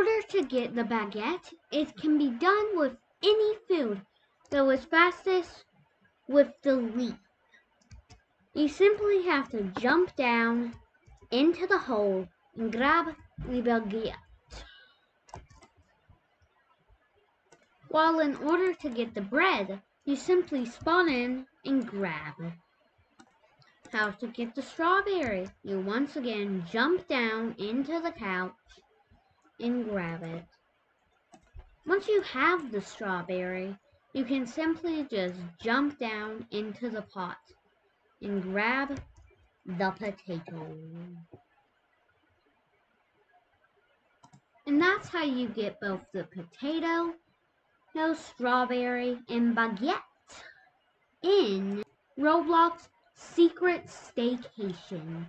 order to get the baguette, it can be done with any food, though it's fastest with the leaf. You simply have to jump down into the hole and grab the baguette. While in order to get the bread, you simply spawn in and grab. How to get the strawberry? You once again jump down into the couch and grab it. Once you have the strawberry, you can simply just jump down into the pot and grab the potato. And that's how you get both the potato, no strawberry, and baguette in Roblox Secret Staycation.